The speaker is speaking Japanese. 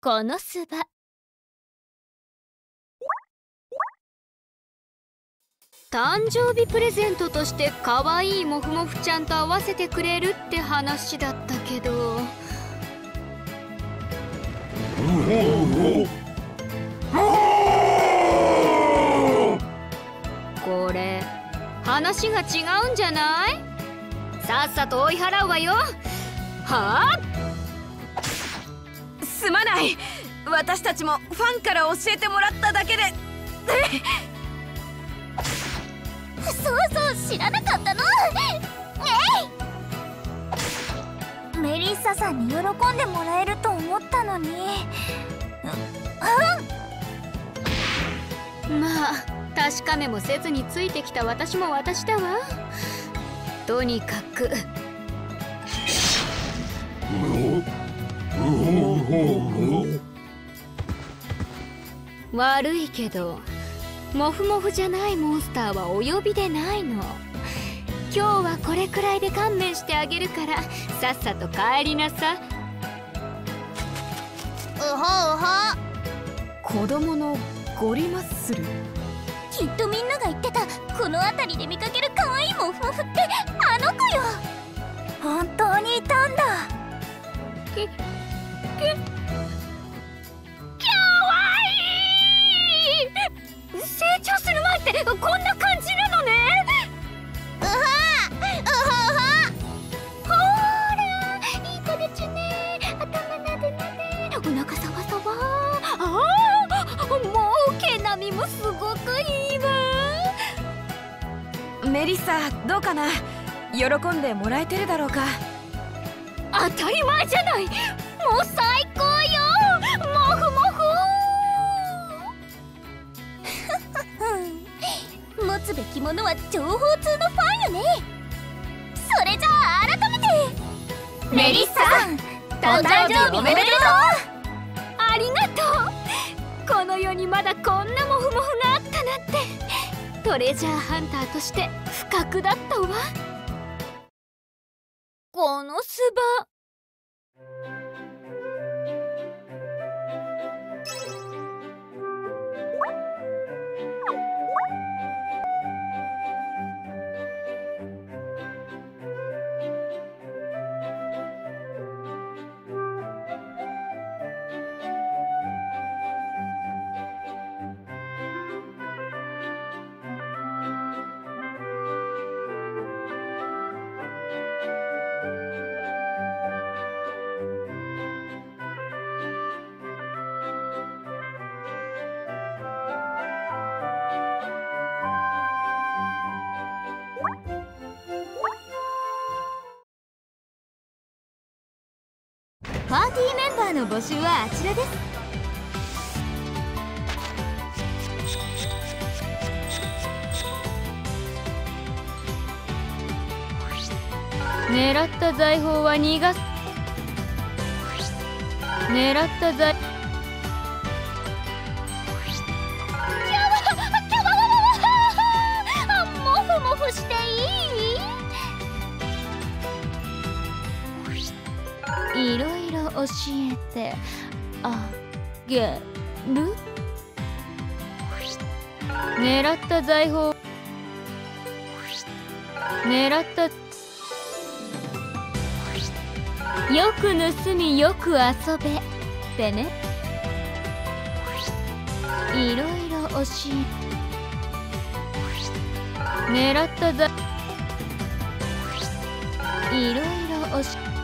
このすば誕生日プレゼントとして可愛いもふもふちゃんと合わせてくれるって話だったけど。これ話が違うんじゃない？さっさと追い払うわよ。はあ？すまない。私たちもファンから教えてもらっただけで。そうそう知らなかったの。えい！メリッサさんに喜んでもらえると思ったのに。まあ確かめもせずについてきた私も私だわとにかく。悪いけどモフモフじゃないモンスターはお呼びでないの。今日はこれくらいで勘弁してあげるからさっさと帰りなさうほうほ子供のゴリマッスル？きっとみんなが言ってたこの辺りで見かける可愛いモフモフって喜んでもらえてるだろうか。当たり前じゃない。もう最高よ。もふもうん持つべきものは情報通のファンよね。それじゃあ改めて。メリッサさんお誕生日おめでとう。ありがとう。この世にまだこんなモフモフがあったなんて。トレジャーハンターとして不覚だったわ。このすばパーティーメンバーの募集はあちらです。狙った財宝は逃がす。狙った財教えてあげる？狙った財宝。狙った。よく盗みよく遊べってね。いろいろ教え狙った財いろいろ教え